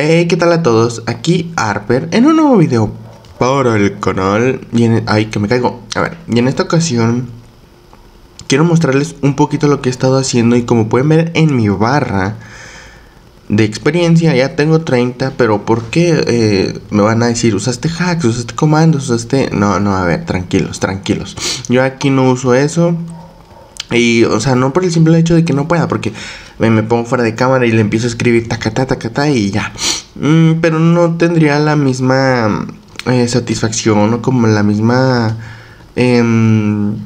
Hey, ¿qué tal a todos? Aquí Harper en un nuevo video para el canal. Ay, que me caigo. A ver, y en esta ocasión quiero mostrarles un poquito lo que he estado haciendo. Y como pueden ver en mi barra de experiencia, ya tengo 30. Pero ¿por qué eh, me van a decir usaste hacks, usaste comandos, usaste. No, no, a ver, tranquilos, tranquilos. Yo aquí no uso eso. Y, o sea, no por el simple hecho de que no pueda, porque me, pongo fuera de cámara y le empiezo a escribir tacata, tacata y ya. Mm, pero no tendría la misma eh, satisfacción o como la misma... Em,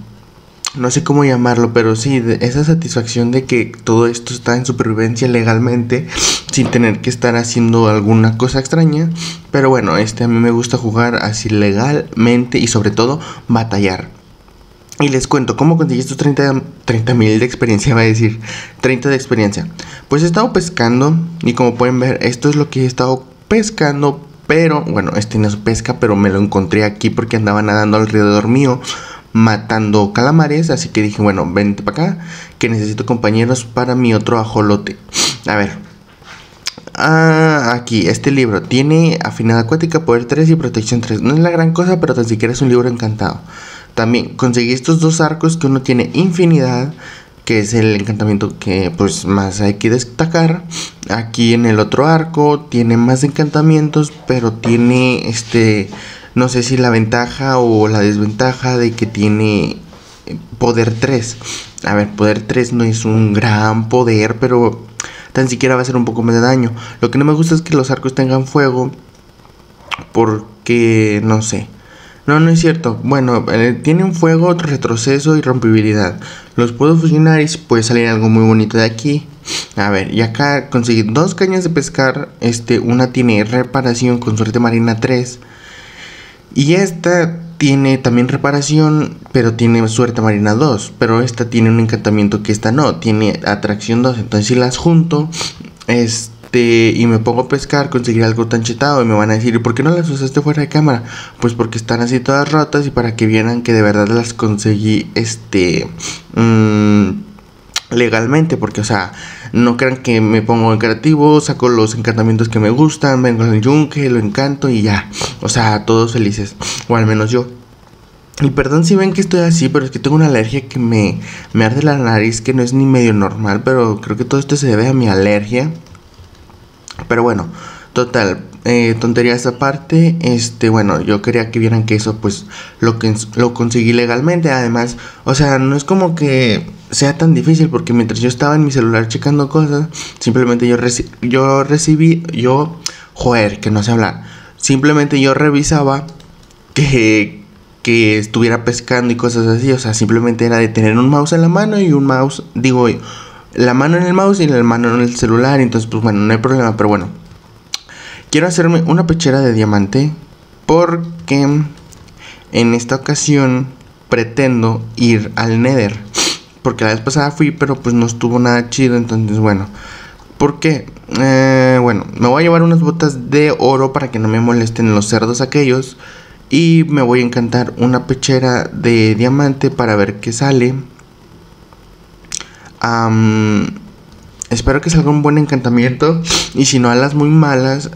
no sé cómo llamarlo, pero sí, esa satisfacción de que todo esto está en supervivencia legalmente, sin tener que estar haciendo alguna cosa extraña. Pero bueno, este a mí me gusta jugar así legalmente y sobre todo batallar. Y les cuento cómo conseguí estos 30 mil de experiencia, va a decir 30 de experiencia. Pues he estado pescando y como pueden ver, esto es lo que he estado pescando. Pero bueno, este no es pesca, pero me lo encontré aquí porque andaba nadando alrededor mío matando calamares. Así que dije, bueno, vente para acá, que necesito compañeros para mi otro ajolote. A ver. Ah, aquí, este libro tiene afinidad acuática, poder 3 y protección 3. No es la gran cosa, pero tan siquiera es un libro encantado. También conseguí estos dos arcos que uno tiene infinidad, que es el encantamiento que pues más hay que destacar. Aquí en el otro arco tiene más encantamientos, pero tiene este no sé si la ventaja o la desventaja de que tiene poder 3. A ver, poder 3 no es un gran poder, pero tan siquiera va a hacer un poco más de daño. Lo que no me gusta es que los arcos tengan fuego porque no sé. No, no es cierto. Bueno, eh, tiene un fuego, retroceso y rompibilidad. Los puedo fusionar y puede salir algo muy bonito de aquí. A ver, y acá conseguí dos cañas de pescar. Este, una tiene reparación con suerte marina 3. Y esta tiene también reparación, pero tiene suerte marina 2. Pero esta tiene un encantamiento que esta no. Tiene atracción 2. Entonces si las junto, este y me pongo a pescar, conseguir algo tan chetado y me van a decir, ¿y por qué no las usaste fuera de cámara? Pues porque están así todas rotas y para que vieran que de verdad las conseguí, este, mm, legalmente, porque, o sea, no crean que me pongo en creativo, saco los encantamientos que me gustan, vengo al yunque, lo encanto y ya, o sea, todos felices, o al menos yo. Y perdón si ven que estoy así, pero es que tengo una alergia que me, me arde la nariz, que no es ni medio normal, pero creo que todo esto se debe a mi alergia. Pero bueno, total, eh, tonterías aparte, este, bueno, yo quería que vieran que eso pues lo, que, lo conseguí legalmente, además, o sea, no es como que sea tan difícil porque mientras yo estaba en mi celular checando cosas, simplemente yo, yo recibí, yo, joder, que no sé hablar, simplemente yo revisaba que, que estuviera pescando y cosas así, o sea, simplemente era de tener un mouse en la mano y un mouse, digo, la mano en el mouse y la mano en el celular. Entonces, pues bueno, no hay problema. Pero bueno, quiero hacerme una pechera de diamante porque en esta ocasión pretendo ir al Nether. Porque la vez pasada fui, pero pues no estuvo nada chido. Entonces, bueno. ¿Por qué? Eh, bueno, me voy a llevar unas botas de oro para que no me molesten los cerdos aquellos. Y me voy a encantar una pechera de diamante para ver qué sale espero que salga un buen encantamiento. Y si no, a las muy malas.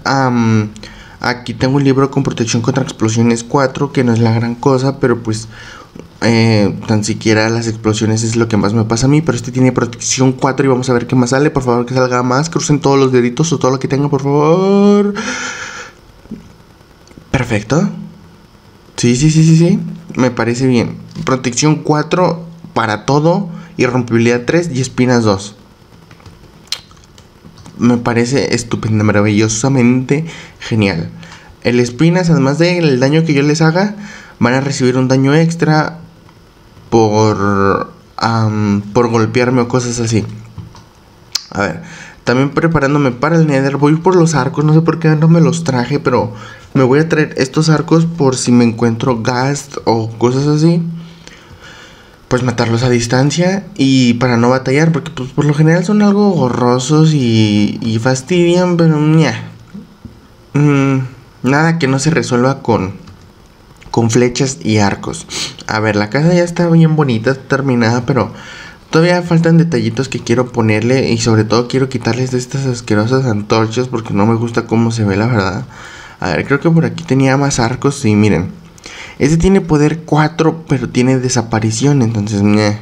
aquí tengo un libro con protección contra explosiones 4, que no es la gran cosa, pero pues eh, tan siquiera las explosiones es lo que más me pasa a mí. Pero este tiene protección 4 y vamos a ver qué más sale. Por favor, que salga más. Crucen todos los deditos o todo lo que tenga, por favor. Perfecto. Sí, sí, sí, sí, sí. Me parece bien. Protección 4 para todo y rompibilidad 3 y espinas 2. Me parece estupendo, maravillosamente genial. El espinas, además del daño que yo les haga, van a recibir un daño extra por, por golpearme o cosas así. A ver, también preparándome para el Nether, voy por los arcos, no sé por qué no me los traje, pero me voy a traer estos arcos por si me encuentro ghast o cosas así pues matarlos a distancia y para no batallar, porque pues por lo general son algo gorrosos y, fastidian, pero. Mm, nada que no se resuelva con, con flechas y arcos. A ver, la casa ya está bien bonita, terminada, pero Todavía faltan detallitos que quiero ponerle y sobre todo quiero quitarles de estas asquerosas antorchas porque no me gusta cómo se ve la verdad. A ver, creo que por aquí tenía más arcos y miren. Este tiene poder 4 pero tiene desaparición, entonces, meh.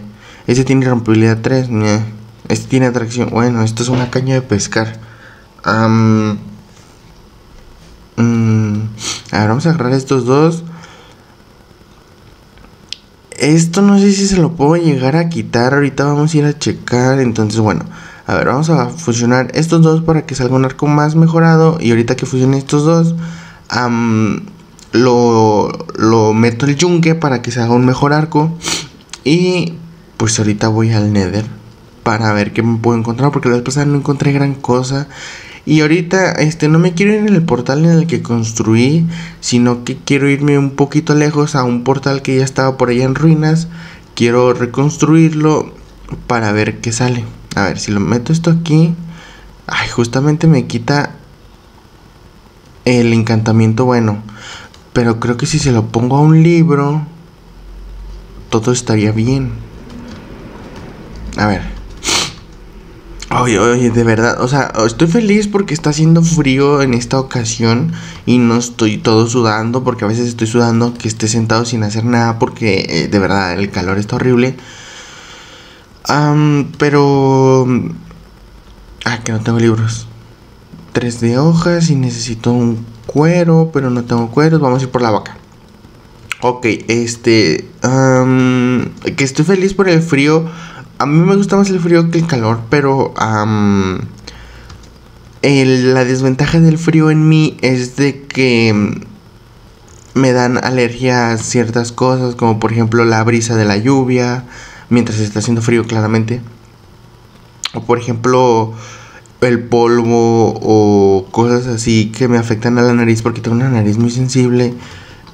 Este tiene rompibilidad 3, meh. Este tiene atracción. Bueno, esto es una caña de pescar. Um, a ver, vamos a agarrar estos dos. Esto no sé si se lo puedo llegar a quitar. Ahorita vamos a ir a checar. Entonces, bueno. A ver, vamos a fusionar estos dos para que salga un arco más mejorado. Y ahorita que fusione estos dos, lo, lo meto el yunque para que se haga un mejor arco. Y pues ahorita voy al Nether para ver qué me puedo encontrar. Porque la vez pasada no encontré gran cosa. Y ahorita este no me quiero ir en el portal en el que construí, sino que quiero irme un poquito lejos a un portal que ya estaba por allá en ruinas. Quiero reconstruirlo para ver qué sale. A ver, si lo meto esto aquí, ay, justamente me quita el encantamiento bueno. Pero creo que si se lo pongo a un libro, todo estaría bien. A ver. Oye, oye, de verdad, o sea, estoy feliz porque está haciendo frío en esta ocasión y no estoy todo sudando porque a veces estoy sudando que esté sentado sin hacer nada porque eh, de verdad el calor está horrible. pero... Ah, que no tengo libros. Tres de hojas y necesito un cuero, pero no tengo cueros. Vamos a ir por la vaca. Ok, este... que estoy feliz por el frío a mí me gusta más el frío que el calor, pero la desventaja del frío en mí es de que me dan alergia a ciertas cosas, como por ejemplo la brisa de la lluvia, mientras está haciendo frío claramente. O por ejemplo el polvo o cosas así que me afectan a la nariz porque tengo una nariz muy sensible.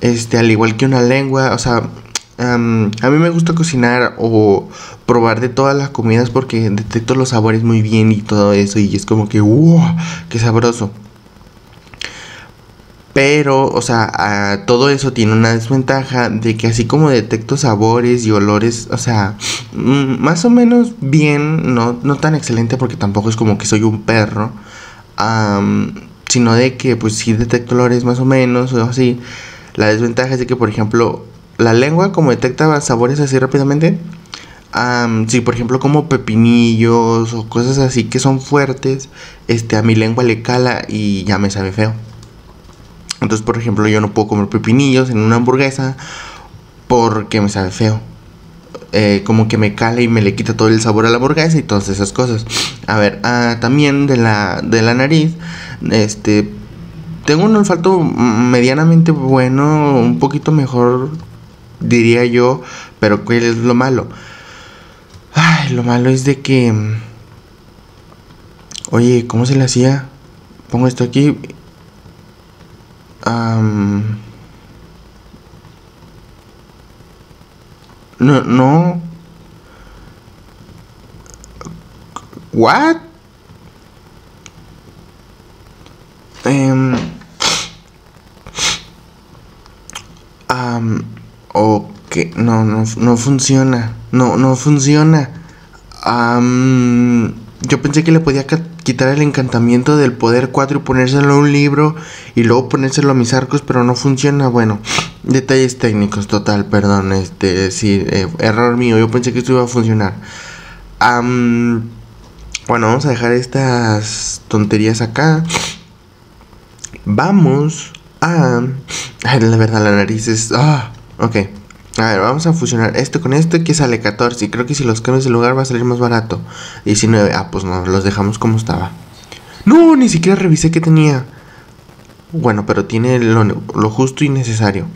Este, al igual que una lengua, o sea, a mí me gusta cocinar o probar de todas las comidas porque detecto los sabores muy bien y todo eso y es como que wow, qué sabroso. Pero, o sea, todo eso tiene una desventaja de que así como detecto sabores y olores, o sea, mm, más o menos bien, no, no tan excelente porque tampoco es como que soy un perro, sino de que pues sí detecto olores más o menos o así. La desventaja es de que, por ejemplo, la lengua como detecta sabores así rápidamente. si por ejemplo como pepinillos o cosas así que son fuertes, este a mi lengua le cala y ya me sabe feo. Entonces, por ejemplo, yo no puedo comer pepinillos en una hamburguesa porque me sabe feo. Eh, como que me cala y me le quita todo el sabor a la hamburguesa y todas esas cosas. A ver, ah, también de la, de la nariz, este, tengo un olfato medianamente bueno, un poquito mejor diría yo, pero ¿cuál es lo malo? Ay, lo malo es de que... Oye, ¿cómo se le hacía? Pongo esto aquí. No, no. What? Um, Ok, no, no, no funciona. No, no funciona. yo pensé que le podía quitar el encantamiento del poder 4 y ponérselo a un libro y luego ponérselo a mis arcos, pero no funciona. Bueno, detalles técnicos, total, perdón. Este, sí, eh, error mío. Yo pensé que esto iba a funcionar. bueno, vamos a dejar estas tonterías acá. Vamos a. la verdad, la nariz es. Ah, Ok. A ver, vamos a fusionar esto con esto que sale 14. Y creo que si los cambios de lugar va a salir más barato. 19. Ah, pues no, los dejamos como estaba. No, ni siquiera revisé que tenía. Bueno, pero tiene lo, justo y necesario.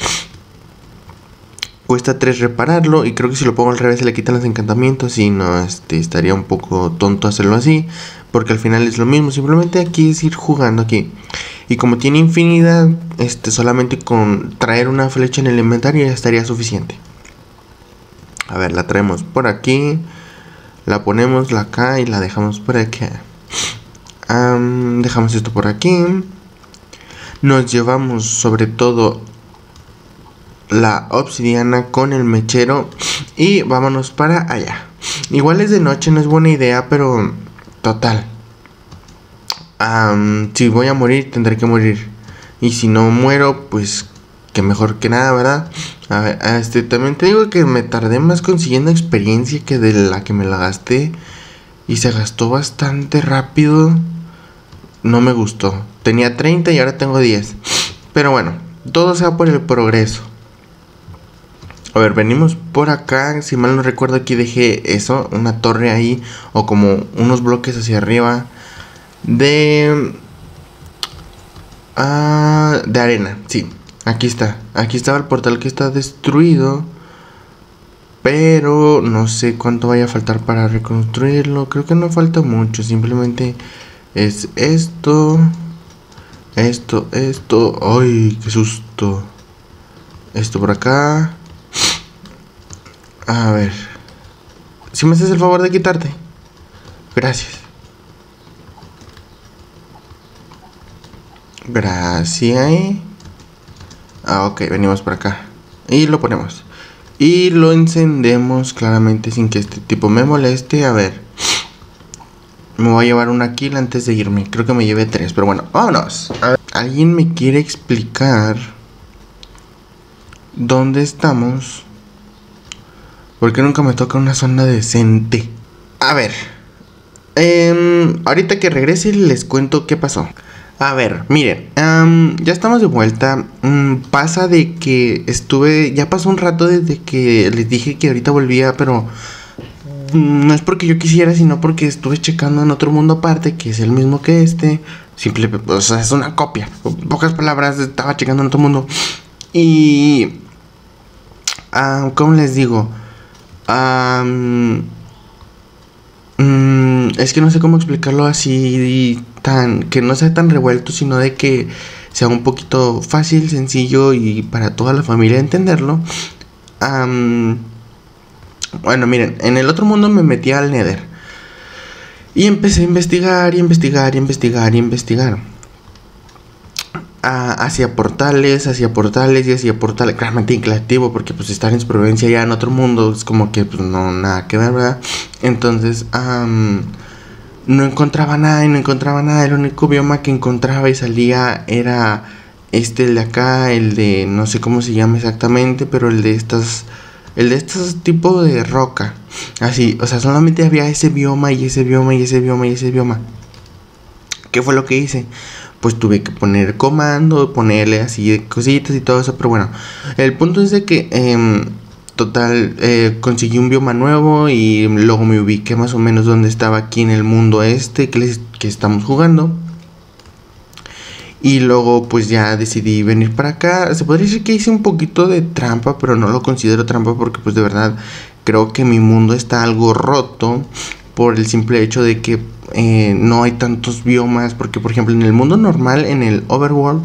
Cuesta 3 repararlo y creo que si lo pongo al revés se le quitan los encantamientos y no, este, estaría un poco tonto hacerlo así. Porque al final es lo mismo, simplemente aquí es ir jugando aquí. Y como tiene infinidad, este, solamente con traer una flecha en el inventario ya estaría suficiente. A ver, la traemos por aquí. La ponemos acá y la dejamos por aquí. dejamos esto por aquí. Nos llevamos sobre todo la obsidiana con el mechero. Y vámonos para allá. Igual es de noche, no es buena idea, pero total. si voy a morir, tendré que morir. Y si no muero, pues que mejor que nada, ¿verdad? A ver, este, también te digo que me tardé más consiguiendo experiencia que de la que me la gasté. Y se gastó bastante rápido. No me gustó. Tenía 30 y ahora tengo 10. Pero bueno, todo sea por el progreso. A ver, venimos por acá. Si mal no recuerdo, aquí dejé eso. Una torre ahí. O como unos bloques hacia arriba. De... Ah, de arena, sí. Aquí está. Aquí estaba el portal que está destruido. Pero no sé cuánto vaya a faltar para reconstruirlo. Creo que no falta mucho. Simplemente es esto. Esto, esto. ¡Ay, qué susto! Esto por acá. A ver. Si me haces el favor de quitarte. Gracias. Gracias. Ah, ok, venimos por acá. Y lo ponemos. Y lo encendemos claramente sin que este tipo me moleste. A ver. Me voy a llevar una kill antes de irme. Creo que me llevé tres, pero bueno, vámonos. ¿Alguien me quiere explicar dónde estamos? Porque nunca me toca una zona decente. A ver. Eh, ahorita que regrese les cuento qué pasó. A ver, miren, ya estamos de vuelta. Mm, pasa de que estuve, ya pasó un rato desde que les dije que ahorita volvía, pero no es porque yo quisiera, sino porque estuve checando en otro mundo aparte, que es el mismo que este. Simple, o sea, es una copia. En pocas palabras, estaba checando en otro mundo. Y... Ah, ¿Cómo les digo? Mm, es que no sé cómo explicarlo así tan que no sea tan revuelto, sino de que sea un poquito fácil, sencillo y para toda la familia entenderlo. bueno, miren, en el otro mundo me metí al Nether. Y empecé a investigar y investigar y investigar y investigar hacia portales, hacia portales y hacia portales, claramente increativo porque pues estar en su provincia ya en otro mundo es como que pues no, nada que ver, ¿verdad? Entonces, no encontraba nada y no encontraba nada, el único bioma que encontraba y salía era este, el de acá, el de, no sé cómo se llama exactamente, pero el de estas, el de estos tipos de roca, así, o sea, solamente había ese bioma y ese bioma y ese bioma y ese bioma. ¿Qué fue lo que hice? Pues tuve que poner comando, ponerle así cositas y todo eso, pero bueno, el punto es de que em, total eh, conseguí un bioma nuevo y luego me ubiqué más o menos donde estaba aquí en el mundo este que, que estamos jugando. Y luego pues ya decidí venir para acá. Se podría decir que hice un poquito de trampa, pero no lo considero trampa porque pues de verdad creo que mi mundo está algo roto por el simple hecho de que eh, no hay tantos biomas, porque por ejemplo en el mundo normal, en el overworld,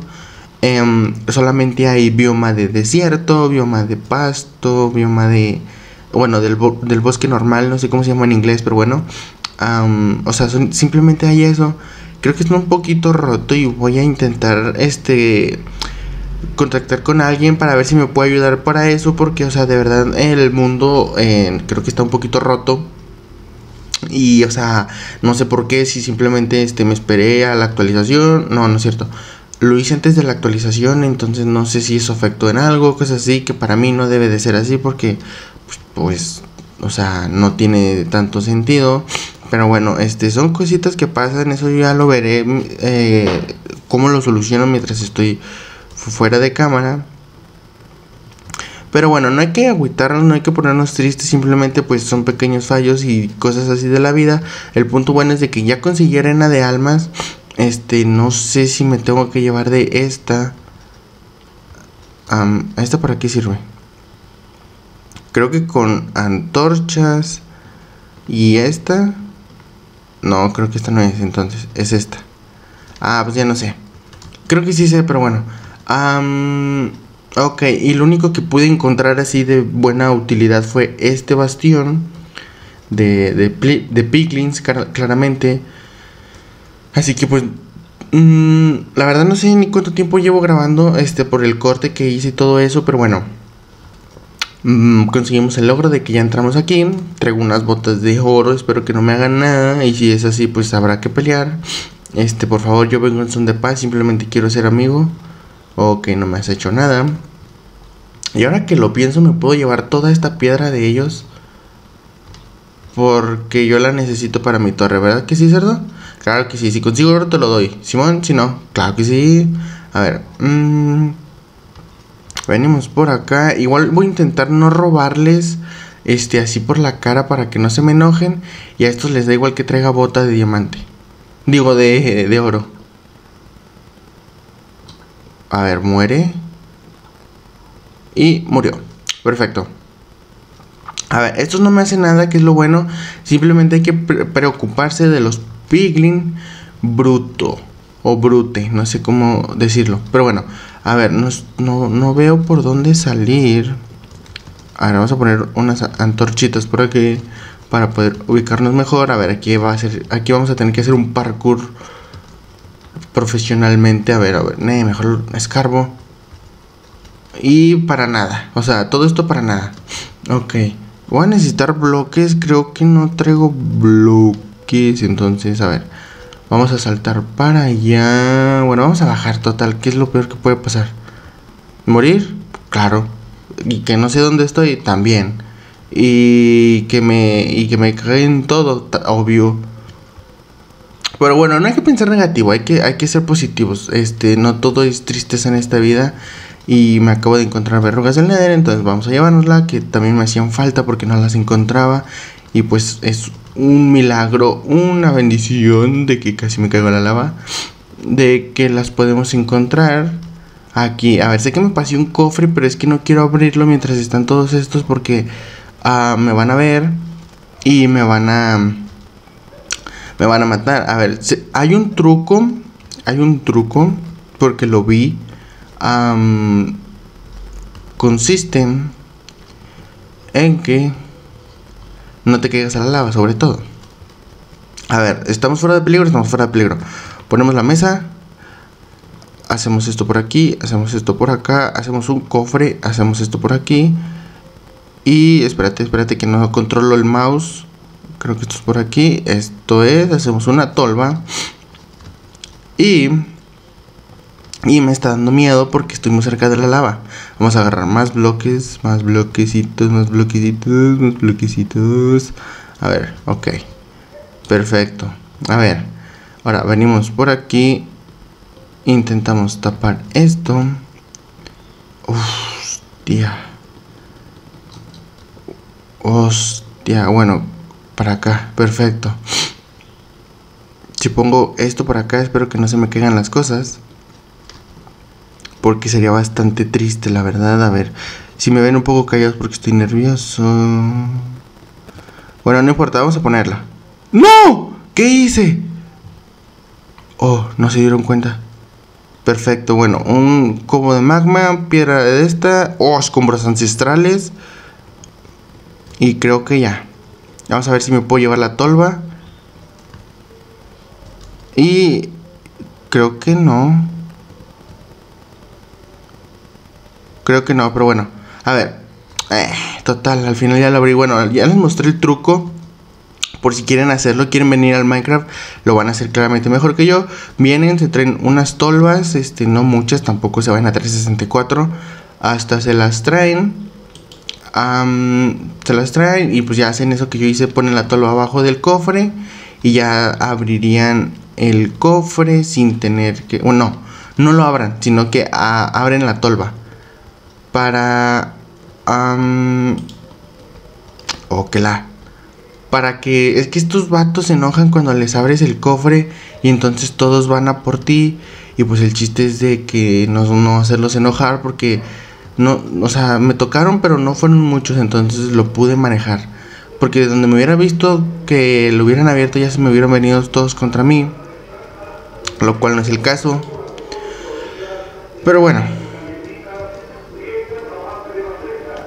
em, solamente hay bioma de desierto, bioma de pasto, bioma de... Bueno, del, del, bosque normal, no sé cómo se llama en inglés, pero bueno. o sea, simplemente hay eso. Creo que está un poquito roto y voy a intentar este contactar con alguien para ver si me puede ayudar para eso porque o sea de verdad el mundo eh, creo que está un poquito roto y, o sea, no sé por qué, si simplemente este, me esperé a la actualización. No, no es cierto. Lo hice antes de la actualización, entonces no sé si eso afectó en algo, cosas así, que para mí no debe de ser así porque, pues, pues o sea, no tiene tanto sentido. Pero bueno, este, son cositas que pasan, eso ya lo veré, eh, cómo lo soluciono mientras estoy fuera de cámara. Pero bueno, no hay que agüitarnos, no hay que ponernos tristes, simplemente pues son pequeños fallos y cosas así de la vida. El punto bueno es de que ya conseguí arena de almas. Este, no sé si me tengo que llevar de esta. ¿Esta para qué sirve? Creo que con antorchas. Y esta. No, creo que esta no es entonces. Es esta. Ah, pues ya no sé. Creo que sí sé, pero bueno. Ok, y lo único que pude encontrar así de buena utilidad fue este bastión de, de, piglins, claramente. Así que pues, mm, la verdad no sé ni cuánto tiempo llevo grabando este por el corte que hice y todo eso, pero bueno. Mm, conseguimos el logro de que ya entramos aquí. Traigo unas botas de oro, espero que no me hagan nada. Y si es así, pues habrá que pelear. Este, por favor, yo vengo en son de paz, simplemente quiero ser amigo. Ok, no me has hecho nada. Y ahora que lo pienso, me puedo llevar toda esta piedra de ellos. Porque yo la necesito para mi torre, ¿verdad que sí, cerdo? Claro que sí, si consigo oro te lo doy. Simón, si no, claro que sí. A ver, mmm. Venimos por acá. Igual voy a intentar no robarles este así por la cara para que no se me enojen. Y a estos les da igual que traiga bota de diamante. Digo, de, de oro. A ver, muere. Y murió. Perfecto. A ver, estos no me hacen nada, que es lo bueno. Simplemente hay que preocuparse de los piglin bruto. O brute, no sé cómo decirlo. Pero bueno, a ver, no, no, veo por dónde salir. Ahora vamos a poner unas antorchitas por aquí para poder ubicarnos mejor. A ver, aquí va a ser, aquí vamos a tener que hacer un parkour profesionalmente. A ver, a ver, mejor escarbo. Y para nada, o sea, todo esto para nada. Ok, voy a necesitar bloques. Creo que no traigo bloques, entonces, a ver. Vamos a saltar para allá. Bueno, vamos a bajar total. ¿Qué es lo peor que puede pasar? ¿Morir? Claro. Y que no sé dónde estoy, también. Y que me, y que me caen todo, obvio. Pero bueno, no hay que pensar negativo, hay que, hay que ser positivos. Este, no todo es tristeza en esta vida. Y me acabo de encontrar verrugas del Nether, entonces vamos a llevárnosla, que también me hacían falta porque no las encontraba. Y pues es un milagro, una bendición de que casi me caigo la lava, de que las podemos encontrar aquí. A ver, sé que me pasé un cofre, pero es que no quiero abrirlo mientras están todos estos porque uh, me van a ver y me van a me van a matar. A ver, hay un truco, hay un truco porque lo vi. Um, consiste en que no te caigas a la lava, sobre todo. A ver, ¿estamos fuera de peligro? Estamos fuera de peligro. Ponemos la mesa. Hacemos esto por aquí. Hacemos esto por acá. Hacemos un cofre. Hacemos esto por aquí. Y espérate, espérate que no controlo el mouse. Creo que esto es por aquí. Esto es. Hacemos una tolva. Y y me está dando miedo porque estoy muy cerca de la lava. Vamos a agarrar más bloques, más bloquecitos, más bloquecitos, más bloquecitos. A ver, ok. Perfecto. A ver. Ahora venimos por aquí. Intentamos tapar esto. Hostia. Hostia. Bueno, para acá. Perfecto. Si pongo esto por acá, espero que no se me caigan las cosas porque sería bastante triste, la verdad. A ver, si me ven un poco callados porque estoy nervioso. Bueno, no importa, vamos a ponerla. ¡No! ¿Qué hice? Oh, no se dieron cuenta. Perfecto, bueno, un cubo de magma, piedra de esta, oh, escombros ancestrales. Y creo que ya. Vamos a ver si me puedo llevar la tolva. Y creo que no. Creo que no, pero bueno. A ver. Eh, total, al final ya lo abrí. Bueno, ya les mostré el truco. Por si quieren hacerlo, quieren venir al Minecraft, lo van a hacer claramente mejor que yo. Vienen, se traen unas tolvas, este, no muchas, tampoco se van a 364. Hasta se las traen. se las traen y pues ya hacen eso que yo hice, ponen la tolva abajo del cofre y ya abrirían el cofre sin tener que... Bueno, no, no lo abran, sino que ah, abren la tolva para... o que la... Para que... Es que estos vatos se enojan cuando les abres el cofre y entonces todos van a por ti. Y pues el chiste es de que no, no hacerlos enojar porque... No, o sea, me tocaron pero no fueron muchos, entonces lo pude manejar. Porque donde me hubiera visto que lo hubieran abierto ya se me hubieran venido todos contra mí. Lo cual no es el caso. Pero bueno,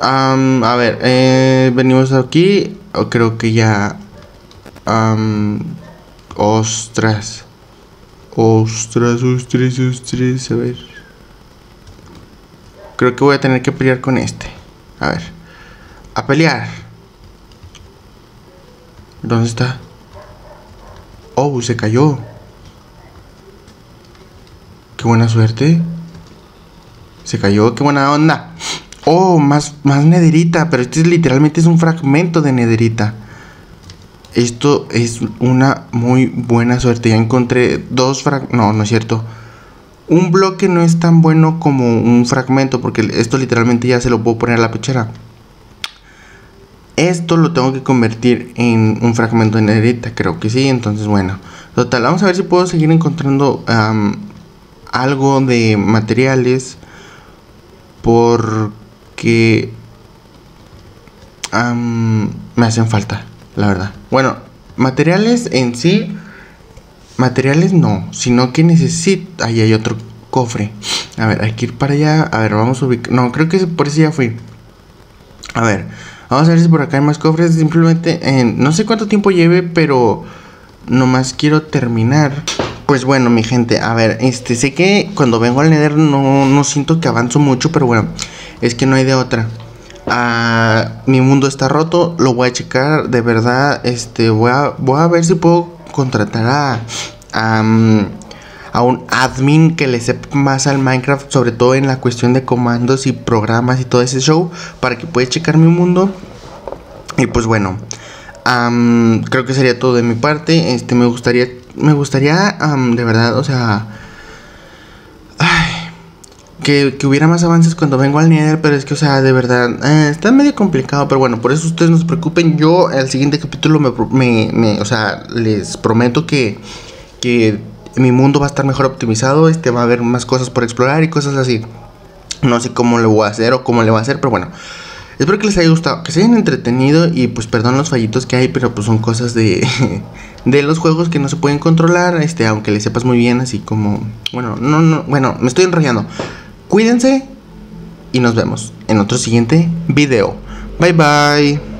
a ver, eh, venimos aquí. Creo que ya. ostras. Ostras, ostras, ostras. A ver. Creo que voy a tener que pelear con este. A ver. A pelear. ¿Dónde está? Oh, se cayó. Qué buena suerte. Se cayó, qué buena onda. Oh, más, más nederita, pero este es, literalmente es un fragmento de nederita. Esto es una muy buena suerte. Ya encontré dos fragmentos. No, no es cierto. Un bloque no es tan bueno como un fragmento, porque esto literalmente ya se lo puedo poner a la pechera. Esto lo tengo que convertir en un fragmento de nederita, creo que sí. Entonces, bueno. Total, vamos a ver si puedo seguir encontrando algo de materiales. Porque me hacen falta la verdad. Bueno, materiales en sí, materiales no, sino que necesito. Ahí hay otro cofre. A ver, hay que ir para allá. A ver, vamos a ubicar. No, creo que por eso ya fui. A ver, vamos a ver si por acá hay más cofres. Simplemente, en, no sé cuánto tiempo lleve, pero nomás quiero terminar. Pues bueno, mi gente, a ver, este, sé que cuando vengo al Nether no, no siento que avanzo mucho, pero bueno, es que no hay de otra. Ah, mi mundo está roto, lo voy a checar, de verdad, este, voy a, voy a ver si puedo contratar a, a, mm, un admin que le sepa más al Minecraft, sobre todo en la cuestión de comandos y programas y todo ese show, para que pueda checar mi mundo. Y pues bueno, creo que sería todo de mi parte. Este, me gustaría, me gustaría, de verdad, o sea, que, hubiera más avances cuando vengo al Nether, pero es que, o sea, de verdad, eh, está medio complicado, pero bueno, por eso ustedes no se preocupen. Yo, el siguiente capítulo, me, me, o sea, les prometo que, que mi mundo va a estar mejor optimizado, este, va a haber más cosas por explorar y cosas así. No sé cómo le voy a hacer o cómo le voy a hacer, pero bueno. Espero que les haya gustado, que se hayan entretenido y pues perdón los fallitos que hay, pero pues son cosas de, de los juegos que no se pueden controlar, este, aunque le sepas muy bien, así como, bueno, no, no, bueno, me estoy enrollando. Cuídense y nos vemos en otro siguiente video. Bye bye.